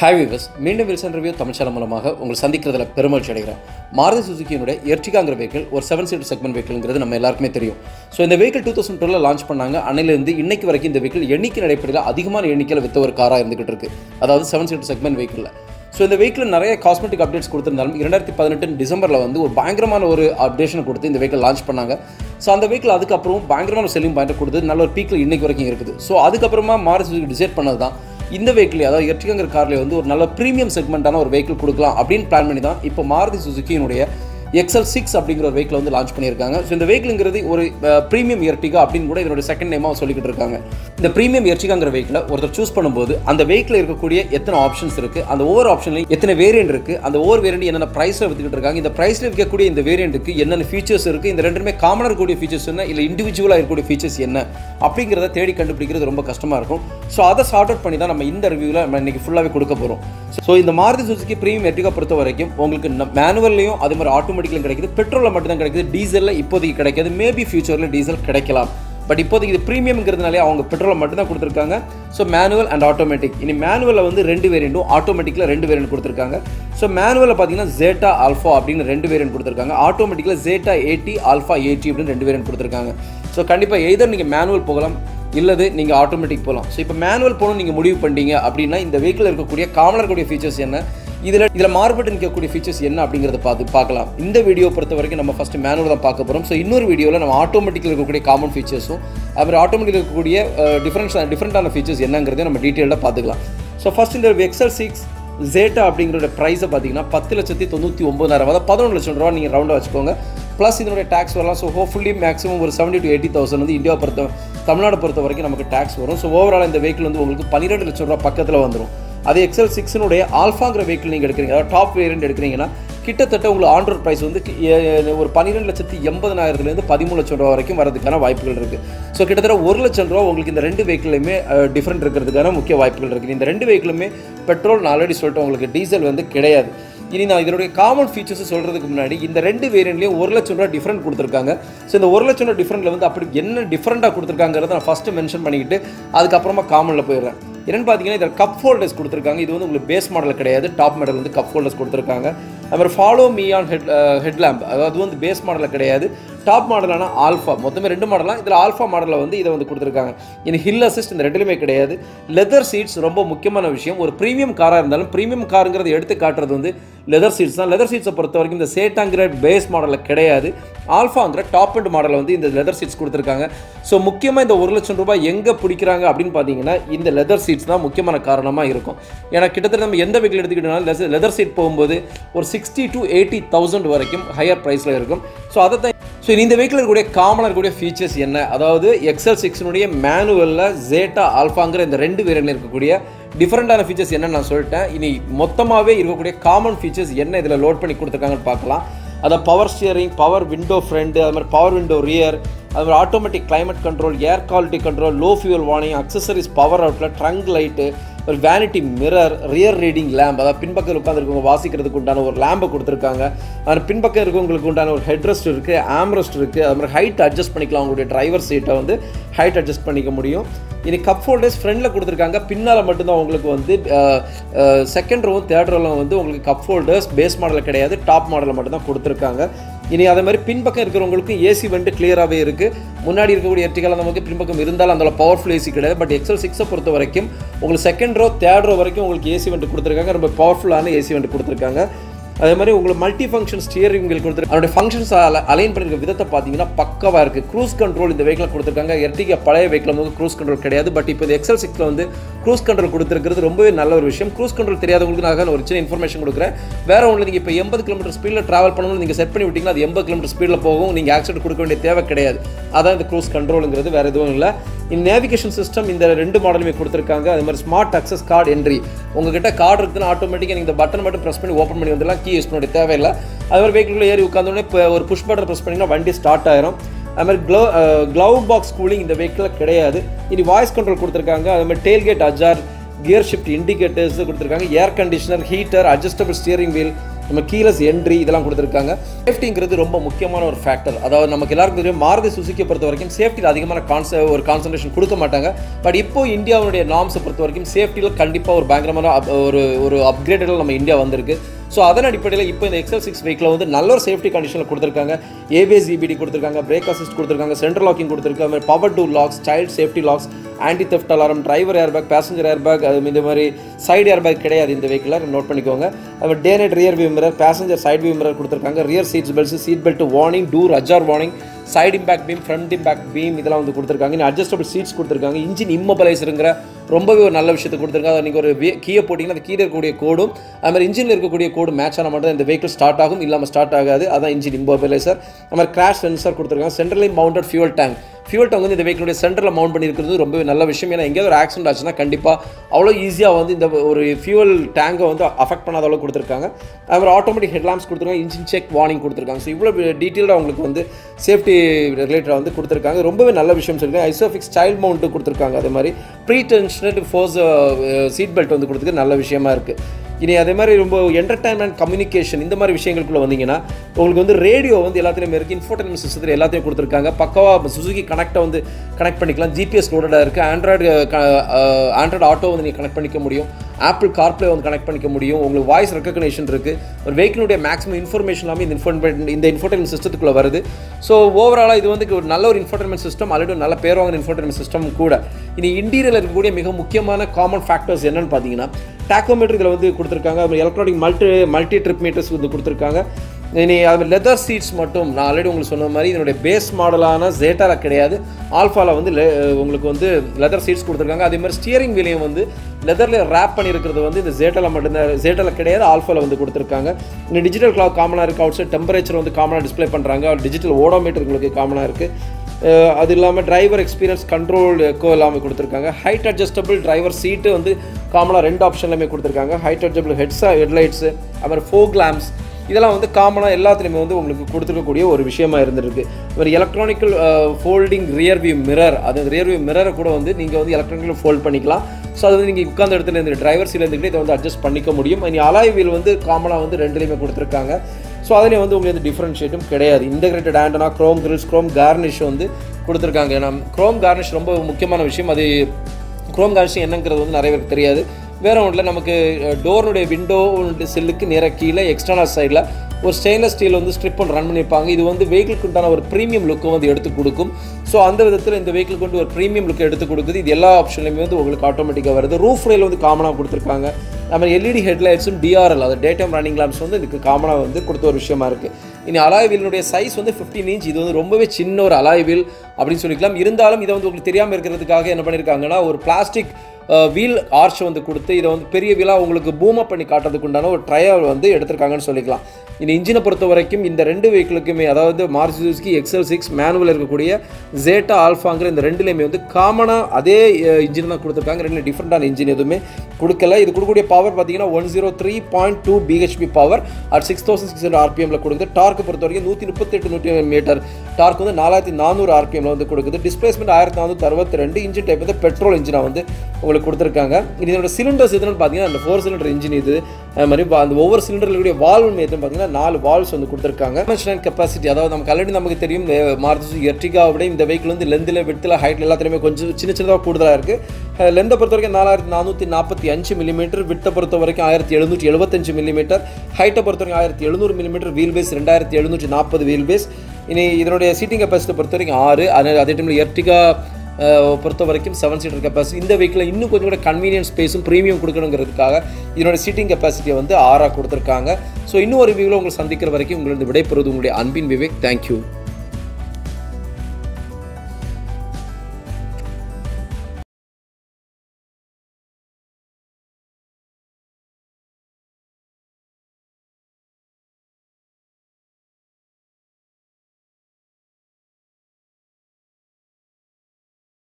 Hi விவஸ் மீண்டும் Wilson review Tamil channel மூலமாக உங்களை சந்திக்கிறதுல பெருமகிழ்ச்சி அடைகிறேன். மாருதி சுசுக்கியினுடைய எர்டிகாங்கிற வெஹிக்கிள் ஒரு செவன் சீட் செக்மெண்ட் வெஹிக்கிள்ங்கிறது நம்ம எல்லாருக்குமே தெரியும். ஸோ இந்த vehicle two thousand twelve launch பண்ணாங்க. அன்னையிலிருந்து இன்னைக்கு வரைக்கும் இந்த வெஹிக்கிள் எண்ணிக்கை அடிப்படையில் அதிகமான எண்ணிக்கையில் வித்த ஒரு காராக இருந்துகிட்டு இருக்கு. அதாவது செவன் சீட் செக்மெண்ட் வெஹிக்கிளில் ஸோ இந்த வெஹிக்கிள் நிறைய காஸ்மெட்டிக் அப்டேட்ஸ் கொடுத்துருந்தாலும் இரண்டாயிரத்தி பதினெட்டு டிசம்பரில் வந்து ஒரு பயங்கரமான ஒரு அப்டேஷன் கொடுத்து இந்த வெஹிக்கிள் லான்ச் பண்ணாங்க. ஸோ அந்த வெஹிக்கிள் அதுக்கப்புறம் பயங்கரமான செல்லிங் பாயிண்ட் கொடுத்து நல்ல ஒரு பீக்கில் இன்னைக்கு வரைக்கும் இருக்குது. ஸோ அதுக்கப்புறமா மாருதி சுசுகி டிசைட் பண்ணது தான் இந்த வெஹிக்கிள் அதாவது எர்டிகாங்கிற கார்லேயே வந்து ஒரு நல்ல ப்ரீமியம் செக்மெண்ட்டான ஒரு வெஹிக்கிள் கொடுக்கலாம் அப்படின்னு பிளான் பண்ணி தான் இப்போ மாருதி சுசுக்கியினுடைய எக்ஸல் சிக்ஸ் அப்படிங்கிற ஒரு வெஹிக்கில் வந்து லான்ச் பண்ணியிருக்காங்க. ஸோ இந்த வெஹிக்கிள்ங்கிறது ஒரு ப்ரீமியம் எர்டிகா அப்படின்னு கூட இதோட செகண்ட் நேமாக சொல்லிக்கிட்டு இருக்காங்க. இந்த ப்ரீமியம் எர்டிகாங்கிற வெஹிக்கில் ஒருத்தர் சூஸ் பண்ணும்போது அந்த வெஹிக்கில் இருக்கக்கூடிய எத்தனை ஆப்ஷன்ஸ் இருக்குது அந்த ஒவ்வொரு ஆப்ஷன்லையும் எத்தனை வேரியன்ட் இருக்குது அந்த ஒவ்வொரு வேரியன்ட் என்னென்ன ப்ரைஸில் வித்துக்கிட்டு இருக்காங்க இந்த ப்ரைஸில் இருக்கக்கூடிய இந்த வேரியண்ட்டுக்கு என்னென்ன ஃபீச்சர்ஸ் இருக்குது இந்த ரெண்டுமே காமனாக இருக்கக்கூடிய ஃபீச்சர்ஸ் என்ன இல்லை இண்டிவிஜுவலாக இருக்கக்கூடிய ஃபீச்சர்ஸ் என்ன அப்படிங்கிறத தேடி கண்டுபிடிக்கிறது ரொம்ப கஷ்டமாக இருக்கும். ஸோ அதை சார்ட் அவுட் பண்ணி தான் நம்ம இந்த ரிவ்யூவில் நம்ம இன்றைக்கி ஃபுல்லாகவே கொடுக்க போகிறோம் ஸோ இந்த மாருதி சுசுகி ப்ரீமியம் எர்டிகா பொறுத்த வரைக்கும் உங்களுக்கு மேனுவல்லையும் அதே மாதிரி ஆட்டோமேட்டிக்கலும் கிடைக்குது. பெட்ரோலில் மட்டும் தான் கிடைக்குது. டீசலில் இப்போதைக்கு கிடைக்காது. மேபி ஃபியூச்சரில் டீசல் கிடைக்கலாம். பட் இப்போதைக்கு இது ப்ரீமியம்ங்கிறதுனாலே அவங்க பெட்ரோலை மட்டும் தான் கொடுத்துருக்காங்க. ஸோ மேனுவல் அண்ட் ஆட்டோமேட்டிக் இனி மேனுவலில் வந்து ரெண்டு வேரியண்ட்டும் ஆட்டோமேட்டிக்கில் ரெண்டு வேரியண்ட் கொடுத்துருக்காங்க. ஸோ மேனுவலில் பார்த்தீங்கன்னா ஜேட்டா ஆல்ஃபா அப்படின்னு ரெண்டு வேரியண்ட் கொடுத்துருக்காங்க. ஆட்டோமேட்டிக்கில் ஜேட்டா எயிட்டி ஆல்ஃபா எயிட்டி அப்படின்னு ரெண்டு வேரியண்ட் கொடுத்துருக்காங்க. ஸோ கண்டிப்பாக எய்தர் நீங்கள் மேனுவல் போகலாம் இல்லது நீங்கள் ஆட்டோமேட்டிக் போகலாம். ஸோ இப்போ மேனுவல் போகணும் நீங்கள் முடிவு பண்ணிட்டீங்க அப்படின்னா இந்த வெஹிக்கிள் இருக்கக்கூடிய காமனாக இருக்கக்கூடிய ஃபீச்சர்ஸ் என்ன? இதில் இதில் மாறுபட்டு நிற்கக்கூடிய ஃபீச்சர்ஸ் என்ன அப்படிங்கிறத பார்த்து பார்க்கலாம். இந்த வீடியோ பொறுத்த வரைக்கும் நம்ம ஃபஸ்ட்டு மேனுவல் தான் பார்க்க போகிறோம் ஸோ இன்னொரு வீடியோவில் நம்ம ஆட்டோமேட்டிக்கில் இருக்கக்கூடிய காமன் ஃபீச்சர்ஸும் அப்புறம் ஆட்டோமேட்டிக்கில் இருக்கக்கூடிய டிஃப்ரென்ஸ் டிஃப்ரெண்ட்டான ஃபீச்சர்ஸ் என்னங்கிறதையும் நம்ம டீட்டெயிலாக பார்த்துக்கலாம். ஸோ ஃபஸ்ட் இந்த எக்ஸல் சிக்ஸ் ஜேட்டா அப்படிங்கிற ப்ரைஸை பார்த்தீங்கன்னா பத்து லட்சத்தி தொண்ணூற்றி ஒம்பதாயிரம் அதாவது பதினொன்று லட்சம் ரூபா நீங்கள் ரவுண்டாக வச்சுக்கோங்க. ப்ளஸ் இதனுடைய டேக்ஸ் வரலாம். ஸோ ஹோப்ஃபுல்லி மேக்ஸிமம் ஒரு செவன்டி டு எயிட்டி தௌசண்ட் வந்து இந்தியா பொறுத்த தமிழ்நாடு பொறுத்த வரைக்கும் நமக்கு டேக்ஸ் வரும். ஸோ ஓவரால் இந்த வெஹிக்கிள் வந்து உங்களுக்கு பன்னிரெண்டு லட்சம் ரூபா பக்கத்தில் வந்துடும் அதே எக்ஸல் சிக்ஸினுடைய ஆல்ஃபாங்கிற வெஹிக்கிள் நீங்கள் எடுக்கிறீங்க. அதாவது டாப் வேரியன்ட் எடுக்கிறீங்கன்னா கிட்டத்தட்ட உங்களுக்கு ஆண்ட்ராய்ட் ப்ரைஸ் வந்து ஒரு பன்னிரெண்டு லட்சத்தி எண்பதனாயிரத்துலேருந்து பதிமூணு லட்சம் ரூபா வரைக்கும் வரதுக்கான வாய்ப்புகள் இருக்குது ஸோ கிட்டத்தட்ட ஒரு லட்சம் ரூபா உங்களுக்கு இந்த ரெண்டு வெஹிக்கிளுமே டிஃப்ரெண்ட் இருக்கிறதுக்கான முக்கிய வாய்ப்புகள் இருக்குது இந்த ரெண்டு வெஹிக்கிளுமே பெட்ரோல் நான் ஆல்ரெடி சொல்லிட்டு உங்களுக்கு டீசல் வந்து கிடையாது. இனி நான் இதனுடைய காமன் ஃபீச்சர்ஸ் சொல்கிறதுக்கு முன்னாடி இந்த ரெண்டு வேரியன்ட்லேயும் ஒரு லட்சம் ரூபா டிஃப்ரெண்ட் கொடுத்துருக்காங்க. ஸோ இந்த ஒரு லட்சம் ரூபா டிஃப்ரெண்ட்டில் வந்து அப்படி என்ன டிஃப்ரெண்ட்டாக கொடுத்துருக்காங்கிறத நான் ஃபஸ்ட்டு மென்ஷன் பண்ணிக்கிட்டு அதுக்கப்புறமா காமனில் போயிடுறேன். என்னென்னு பார்த்தீங்கன்னா இதில் கப் ஹோல்டர்ஸ் கொடுத்துருக்காங்க. இது வந்து உங்களுக்கு பேஸ் மாடல் கிடையாது. டாப் மாடல் வந்து கப் ஹோல்டர்ஸ் கொடுத்துருக்காங்க. அப்புறம் follow me on head head lamp அதாவது வந்து பேஸ் மாடலில் கிடையாது. டாப் மாடலான ஆல்ஃபா மொத்தமே ரெண்டு மாடலாம் இதில் ஆல்ஃபா மாடலில் வந்து இதை வந்து கொடுத்துருக்காங்க. இனி ஹில் அசிஸ்ட் இந்த ரெண்டுலையுமே கிடையாது. லெதர் சீட்ஸ் ரொம்ப முக்கியமான விஷயம். ஒரு ப்ரீமியம் காராக இருந்தாலும் ப்ரீமியம் காருங்கிறத எடுத்து காட்டுறது வந்து லெதர் சீட்ஸ் தான். லெதர் சீட்ஸை பொறுத்த வரைக்கும் இந்த சேட்டாங்கிற பேஸ் மாடலில் கிடையாது. ஆல்ஃபாங்கிற டாப் அண்ட் மாடலில் வந்து இந்த லெதர் சீட்ஸ் கொடுத்துருக்காங்க. ஸோ முக்கியமாக இந்த ஒரு லட்சம் ரூபாய் எங்கே பிடிக்கிறாங்க அப்படின்னு பார்த்தீங்கன்னா இந்த லெதர் சீட்ஸ் தான் முக்கியமான காரணமாக இருக்கும். ஏன்னா கிட்டத்தட்ட நம்ம எந்த வெஹிக்கிள் எடுத்துக்கிட்டோம்னா லெதர் சீட் போகும்போது ஒரு six sixty to eighty thousand வரைக்கும் ஹையர் ப்ரைஸில் இருக்கும். ஸோ அதை தான் ஸோ இந்த வெஹிக்கிள் இருக்கக்கூடிய காமனாக இருக்கக்கூடிய ஃபீச்சர்ஸ் என்ன? அதாவது எக்ஸல் சிக்ஸினுடைய மேனுவலில் ஜேட்டா ஆல்ஃபாங்கிற இந்த ரெண்டு வேரியன்ட் இருக்கக்கூடிய டிஃப்ரெண்ட்டான ஃபீச்சர்ஸ் என்னன்னு நான் சொல்லிட்டேன். இனி மொத்தமாகவே இருக்கக்கூடிய காமன் ஃபீச்சர்ஸ் என்ன இதில் லோட் பண்ணி கொடுத்துருக்காங்கன்னு பார்க்கலாம். அதை power steering power window front அது மாதிரி பவர் விண்டோ ரியர் அது மாதிரி automatic climate control air quality control low fuel warning accessories power அவுட்டில் ட்ரங்க் லைட்டு ஒரு vanity mirror rear reading lamp அதாவது பின்பக்கம் உட்காந்துருக்கவங்க வாசிக்கிறதுக்கு உண்டான ஒரு லேம்பை கொடுத்துருக்காங்க. அது பின்பக்கம் இருக்கவங்களுக்கு உண்டான ஒரு ஹெட் ரெஸ்ட் இருக்குது ஆம்ரெஸ்ட் இருக்குது அது மாதிரி ஹைட் அட்ஜஸ்ட் பண்ணிக்கலாம். அவங்களுடைய டிரைவர் சீட்டை வந்து ஹைட் அட்ஜஸ்ட் பண்ணிக்க முடியும். இனி கப் ஹோல்டர்ஸ் ஃப்ரண்டில் கொடுத்துருக்காங்க. பின்னால் மட்டும்தான் உங்களுக்கு வந்து செகண்ட் ரோவும் தேர்ட் ரோவில் வந்து உங்களுக்கு கப் ஹோல்டர்ஸ் பேஸ் மாடலில் கிடையாது. டாப் மாடலில் மட்டும்தான் கொடுத்துருக்காங்க. இனி அதே மாதிரி பின்பக்கம் இருக்கிறவங்களுக்கு ஏசி வந்து கிளியராகவே இருக்குது முன்னாடி இருக்கக்கூடிய எர்டிகால நமக்கு பின்பக்கம் இருந்தாலும் அந்த பவர்ஃபுல் ஏசி கிடையாது. பட் எக்ஸல் சிக்ஸை பொறுத்த வரைக்கும் உங்களுக்கு செகண்ட் ரோ தேர்ட் ரோ வரைக்கும் உங்களுக்கு ஏசி வந்துட்டு கொடுத்துருக்காங்க. ரொம்ப பவர்ஃபுல்லான ஏசி வண்டி கொடுத்துருக்காங்க. அதே மாதிரி உங்களுக்கு மல்டி ஃபங்க்ஷன் ஸ்டியரிங் உங்களுக்கு கொடுத்துருக்கு அதோட ஃபங்க்ஷன்ஸ் அலைன் பண்ணிருக்க விதத்தை பார்த்தீங்கன்னா பக்கவாக இருக்குது க்ரூஸ் கண்ட்ரோல் இந்த வெஹிக்கில் கொடுத்துருக்காங்க. எர்டிகா பழைய வெஹிக்கில் வந்து க்ரூஸ் கண்ட்ரோல் கிடையாது. பட் இப்போ இந்த எக்ஸல் சிக்ஸில் வந்து க்ரூஸ் கண்ட்ரோல் கொடுத்துருக்கிறது ரொம்பவே நல்ல ஒரு விஷயம். க்ரூஸ் கண்ட்ரோல் தெரியாதவங்களுக்கு நான் ஒரு சின்ன இன்ஃபர்மேஷன் கொடுக்குறேன். வேற ஒன்று நீங்கள் இப்போ எண்பது கிலோமீட்டர் ஸ்பீடில் ட்ராவல் பண்ணணும்னு நீங்கள் செட் பண்ணி விட்டிங்கன்னா அது எண்பது கிலோமீட்டர் ஸ்பீடில் போகும். நீங்கள் ஆக்சிடென்ட் கொடுக்க வேண்டிய தேவை கிடையாது. அதான் இந்த க்ரூஸ் கண்ட்ரோலுங்கிறது வேறு எதுவும் இல்லை. இந்த நேவிகேஷன் சிஸ்டம் இந்த ரெண்டு மாடலுமே கொடுத்துருக்காங்க. அது மாதிரி ஸ்மார்ட் அக்சஸ் கார்டு என்ட்ரி உங்ககிட்ட கார்டு இருக்குதுன்னு ஆட்டோமேட்டிக்காக நீங்கள் இந்த பட்டன் மட்டும் ப்ரெஸ் பண்ணி ஓப்பன் பண்ணி வந்துடலாம். கீ யூஸ் பண்ண தேவையில்லை. அது மாதிரி வெஹிக்கிள் ஏறி உட்காந்தோடனே இப்போ ஒரு புஷ் பட்டன் ப்ரெஸ் பண்ணிங்கன்னா வண்டி ஸ்டார்ட் ஆயிரும். அது மாதிரி க்ளோ க்ளவ் பாக்ஸ் கூலிங் இந்த வெஹிக்கிளில் கிடையாது. இனி வாய்ஸ் கண்ட்ரோல் கொடுத்துருக்காங்க. அது மாதிரி tailgate ajar gear shift indicators கொடுத்துருக்காங்க. Air conditioner heater adjustable steering wheel நம்ம கீலஸ் என்ட்ரி இதெல்லாம் கொடுத்துருக்காங்க. சேஃப்டிங்கிறது ரொம்ப முக்கியமான ஒரு ஃபேக்டர் அதாவது நமக்கு எல்லாருக்கும் தெரியும் மாருதி சுசுக்கியை பொறுத்த வரைக்கும் சேஃப்டியில் அதிகமான கான்ச ஒரு கான்சன்ட்ரேஷன் கொடுக்க மாட்டாங்க. பட் இப்போ இந்தியாவுடைய நார்ம்ஸை பொறுத்த வரைக்கும் சேஃப்டியில் கண்டிப்பாக ஒரு பயங்கரமான ஒரு ஒரு அப்கிரேடடில் நம்ம இந்தியா வந்திருக்கு. ஸோ அதன் அடிப்படையில் இப்போ இந்த எக்ஸல் சிக்ஸ் வெஹிக்கில் வந்து நல்ல ஒரு சேஃப்டி கண்டிஷனில் கொடுத்துருக்காங்க. ஏபிஎஸ் இபிடி கொடுத்துருக்காங்க பிரேக் அசிஸ்ட் கொடுத்துருக்காங்க சென்ட்ரல் லாக்கிங் கொடுத்துருக்காங்க power door locks child safety locks anti theft alarm driver airbag passenger airbag அது இந்த மாதிரி சைடு ஏர்பேக் கிடையாது இந்த வெஹிக்கில் நோட் பண்ணிக்கோங்க. அது day night rear view mirror passenger side view mirror கொடுத்துருக்காங்க. Rear seat belts seat belt warning door ajar warning side impact beam front impact beam இதெல்லாம் வந்து கொடுத்துருக்காங்க. இன்னும் அட்ஜஸ்டபிள் சீட்ஸ் கொடுத்துருக்காங்க. இன்ஜின் இம்மொபலைசருங்கிற ரொம்பவே ஒரு நல்ல விஷயத்தை கொடுத்துருக்காங்க. அதை நீங்கள் ஒரு கீயை போட்டிங்கன்னா அந்த கீழே இருக்கக்கூடிய கோடும் அது மாதிரி இன்ஜினில் இருக்கக்கூடிய கோடு மேட்ச் ஆன மட்டும் இந்த வெஹிக்கிள் ஸ்டார்ட் ஆகும். இல்லாமல் ஸ்டார்ட் ஆகாது. அதான் இன்ஜின் இம்மொபலைசர் அது மாதிரி கிராஷ் சென்சார் கொடுத்துருக்காங்க. Centrally mounted fuel tank fuel tank வந்து இந்த வெஹிக்கிளுடைய சென்டரில் மவுண்ட் பண்ணியிருக்கிறது ரொம்பவே நல்ல விஷயம். ஏன்னா எங்கேயாவது ஒரு ஆக்சிடென்ட் ஆச்சுன்னா கண்டிப்பாக அவ்வளோ ஈஸியாக வந்து இந்த ஒரு ஃபியூல் டேங்கை வந்து அஃபெக்ட் பண்ணாத அளவுக்கு கொடுத்துருக்காங்க. அப்புறம் ஆட்டோமேட்டிக் ஹெட்லாம்ப்ஸ் கொடுத்துருக்காங்க. இன்ஜின் செக் வார்னிங் கொடுத்துருக்காங்க. ஸோ இவ்வளோ டீட்டெயிலாக அவங்களுக்கு வந்து சேஃப்டி ரிலேட்டடாக வந்து கொடுத்துருக்காங்க. ரொம்பவே நல்ல விஷயம் சொல்லியிருக்காங்க. ஐசோஃபிக்ஸ் சைல்ட் மவுண்ட்டு கொடுத்துருக்காங்க. அதே மாதிரி pretensioned force seat belt வந்து கொடுத்துருக்கு நல்ல விஷயமா இருக்குது இனி அதே மாதிரி ரொம்ப என்டர்டைன்மெண்ட் கம்யூனிகேஷன் இந்த மாதிரி விஷயங்களுக்குள்ளே வந்தீங்கன்னா உங்களுக்கு வந்து ரேடியோ வந்து எல்லாத்துலேயுமே இருக்குது இன்ஃபோர்டைன்மெண்ட் சிஸ்டத்தில் எல்லாத்தையும் கொடுத்துருக்காங்க. பக்கவாக சுசுகி கனெக்டை வந்து கனெக்ட் பண்ணிக்கலாம். ஜிபிஎஸ் லோடடாக இருக்குது ஆண்ட்ராய்டு ஆண்ட்ராய்டு ஆட்டோ வந்து நீங்கள் கனெக்ட் பண்ணிக்க முடியும். ஆப்பிள் கார்ப்ளே வந்து கனெக்ட் பண்ணிக்க முடியும். உங்களுக்கு வாய்ஸ் ரெக்கக்னேஷன் இருக்குது ஒரு வெஹிக்கிளுடைய மேக்ஸிமம் இன்ஃபர்மேஷன் எல்லாமே இந்த இன்ஃபோர்மெண்ட் இந்த இன்ஃபோர்டைன்மெண்ட் சிஸ்டத்துக்குள்ளே வருது. ஸோ ஓவராலாக இது வந்து ஒரு நல்ல ஒரு இன்ஃபோர்டைன்மெண்ட் சிஸ்டம் ஆல்ரெடி நல்ல பேர் வாங்கின இன்ஃபோர்டைன்மெண்ட் சிஸ்டம் கூட. இனி இன்டீரியரில் இருக்கக்கூடிய மிக முக்கியமான காமன் ஃபேக்டர்ஸ் என்னென்னு பார்த்தீங்கன்னா டேக்கோமீட்டர் இதில் வந்து கொடுத்துருக்காங்க. Electronic multi multi trip meters வந்து கொடுத்துருக்காங்க. இனி அது லெதர் சீட்ஸ் மட்டும் நான் ஆல்ரெடி உங்களுக்கு சொன்ன மாதிரி இதனுடைய பேஸ் மாடலான ஜேட்டாவில் கிடையாது. ஆல்ஃபாவில் வந்து உங்களுக்கு வந்து லெதர் சீட்ஸ் கொடுத்துருக்காங்க. அதே மாதிரி ஸ்டியரிங் வீலையும் வந்து லெதரில் ரேப் பண்ணியிருக்கிறது வந்து இந்த ஜேட்டாவில் மட்டும்தான் ஜேட்டாவில் கிடையாது ஆல்ஃபாவில் வந்து கொடுத்துருக்காங்க. இந்த டிஜிட்டல் கிளாக் காமனாக இருக்குது அவுட் சைட் டெம்பரேச்சர் வந்து காமனாக டிஸ்ப்ளே பண்ணுறாங்க டிஜிட்டல் ஓடோமீட்டர் உங்களுக்கு காமனாக இருக்குது அது இல்லாமல் டிரைவர் எக்ஸ்பீரியன்ஸ் கண்ட்ரோல் எக்கோ எல்லாமே கொடுத்துருக்காங்க. ஹைட் அட்ஜஸ்டபிள் டிரைவர் சீட்டு வந்து காமனாக ரெண்டு ஆப்ஷன்லையுமே கொடுத்துருக்காங்க. ஹைட் அட்ஜஸ்டபிள் ஹெட்ஸாக ஹெட்லைட்ஸு அப்புறம் ஃபோக் லேம்ப்ஸ் இதெல்லாம் வந்து காமனாக எல்லாத்துலேயுமே வந்து உங்களுக்கு கொடுத்துருக்கக்கூடிய ஒரு விஷயமா இருந்திருக்கு. ஒரு electronical folding rear view mirror அது ரியர் வியூ மிரரை கூட வந்து நீங்கள் வந்து எலக்ட்ரானிக்கில் ஃபோல்ட் பண்ணிக்கலாம். ஸோ அது வந்து நீங்கள் உட்காந்த இடத்துல இருந்து டிரைவர் சீலேருந்துக்கிட்டே இதை வந்து அட்ஜஸ்ட் பண்ணிக்க முடியும். இனி அலாய் வீல் வந்து காமனாக வந்து ரெண்டுலேயுமே கொடுத்துருக்காங்க. ஸோ அதுலேயும் வந்து உங்களுக்கு டிஃப்ரென்ஷியேட்டும் கிடையாது. Integrated antenna chrome grills chrome garnish வந்து கொடுத்துருக்காங்க. ஏன்னா க்ரோம் கார்னிஷ் ரொம்ப முக்கியமான விஷயம். அது க்ரோம் கார்னிஷ் என்னங்கிறது வந்து நிறைய பேருக்கு தெரியாது. வேற ஒன்றில் நமக்கு டோருடைய விண்டோ செல்லுக்கு நேராக கீழே எக்ஸ்டர்னல் சைடில் ஒரு ஸ்டெயின்லெஸ் ஸ்டீல் வந்து ஸ்ட்ரிப் ஒன்று ரன் பண்ணியிருப்பாங்க. இது வந்து வெஹிக்கிளுக்கு உண்டான ஒரு ப்ரீமியம் லுக்கை வந்து எடுத்து கொடுக்கும். ஸோ அந்த விதத்தில் இந்த வெஹிக்கிள் கொண்டு ஒரு ப்ரீமியம் லுக் எடுத்து கொடுக்குது. இது எல்லா ஆப்ஷன்லையுமே வந்து உங்களுக்கு ஆட்டோமேட்டிக்காக வருது. ரூஃப் ரயில் வந்து காமனாக கொடுத்துருக்காங்க. நம்ம எல்இடி ஹெட்லைட்ஸும் டிஆர்எல் அது டே டைம் ரன்னிங் லேம்ப்ஸ் வந்து இதுக்கு காமனாக வந்து கொடுத்த ஒரு விஷயமா இருக்குது இனி அலாய்வீலினுடைய சைஸ் வந்து 15 இன்ச் இது வந்து ரொம்பவே சின்ன ஒரு அலாய்வீல் அப்படின்னு சொல்லிக்கலாம். இருந்தாலும் இதை வந்து உங்களுக்கு தெரியாமல் இருக்கிறதுக்காக என்ன பண்ணியிருக்காங்கன்னா ஒரு பிளாஸ்டிக் வீல் ஆர்ச் வந்து கொடுத்து இதை வந்து பெரிய வீலாக உங்களுக்கு பூமப் பண்ணி காட்டுறதுக்கு உண்டான ஒரு ட்ரையல் வந்து எடுத்திருக்காங்கன்னு சொல்லிக்கலாம். இந்த இன்ஜினை பொறுத்த வரைக்கும் இந்த ரெண்டு வெஹிக்கிளுக்குமே அதாவது மாருதி எக்ஸல் சிக்ஸ் மேனுவல் இருக்கக்கூடிய ஜேட்டா ஆல்ஃபாங்கிற இந்த ரெண்டுலேயுமே வந்து காமனாக அதே இன்ஜின் தான் கொடுத்துருக்காங்க. ரெண்டு டிஃப்ரெண்டான இன்ஜின் எதுவுமே கொடுக்கல. இது கொடுக்கக்கூடிய பவர் பார்த்தீங்கன்னா one zero three point two BHP power at six thousand six hundred ஆர்பிஎம்ல கொடுக்குது. டார்க்கு பொறுத்த வரைக்கும் நூற்றி முப்பத்தெட்டு நூற்றி மீட்டர் டார்க் வந்து நாலாயிரத்தி நானூறு ஆர்பிஎம்ல வந்து கொடுக்குது. டிஸ்பிளேஸ்மெண்ட் ஆயிரத்தி நானூற்றி அறுபத்தி ரெண்டு இன்ஜின் டைப் வந்து பெட்ரோல் இன்ஜினாக வந்து உங்களுக்கு கொடுத்துருக்காங்க. இதோட சிலிண்டர்ஸ் எதுன்னு பார்த்தீங்கன்னா அந்த ஃபோர் சிலிண்டர் இன்ஜின் இது. அது மாதிரி அந்த ஒவ்வொரு சிலிண்டர்களுடைய வால்வ் எதுன்னு பார்த்தீங்கன்னா நாலு வால்வ்ஸ் வந்து கொடுத்துருக்காங்க. கெப்பாசிட்டி அதாவது நமக்கு ஆல்ரெடி நமக்கு தெரியும் இந்த மாருதி சுசுகி விட இந்த வெஹிக்கிள் வந்து லெந்தில் விடத்தில் ஹைட்டில் எல்லாத்துலேயுமே கொஞ்சம் சின்ன சின்னதாக கூடுதலாக இருக்குது லெந்தை பொறுத்த வரைக்கும் நாலாயிரத்தி நானூற்றி நாற்பத்தி அஞ்சு மில்லிமீட்டர் விட்டை பொறுத்த வரைக்கும் ஆயிரத்தி எழுநூற்றி எழுபத்தஞ்சு மில்லிமீட்டர் ஹைட்டை பொறுத்த வரைக்கும் ஆயிரத்தி எழுநூறு மில்லிமீட்டர் வீல் பேஸ் ரெண்டாயிரத்தி எழுநூற்றி நாற்பது வீல் பேஸ் இனி இதனுடைய சீட்டிங் கெப்பாசிட்டி பொறுத்த வரைக்கும் ஆறு. அதே அதே டைமில் எர்டிகா பொறுத்த வரைக்கும் செவன் சீட்டர் கெப்பாசிட்டி இந்த வெஹிக்கில் இன்னும் கொஞ்சம் கூட கன்வீனியன்ஸ் ஸ்பேஸும் ப்ரீமியம் கொடுக்கணுங்கிறதுக்காக இதனோட சீட்டிங் கெப்பாசிட்டியை வந்து ஆறாக கொடுத்துருக்காங்க. ஸோ இன்னும் ஒரு வியூவில் உங்களை சந்திக்கிற வரைக்கும் உங்களுக்கு விடைபெறுவது உங்களுடைய அன்பின் விவேக். தேங்க்யூ